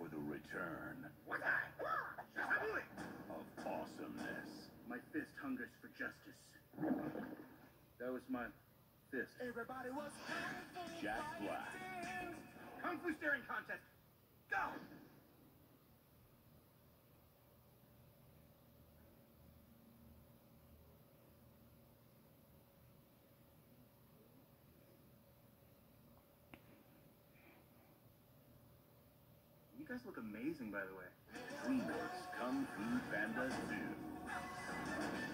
return of awesomeness. My fist hungers for justice. That was my fist. Everybody was Jack Black. Kung Fu staring contest. Go! guys look amazing, by the way. Zoo.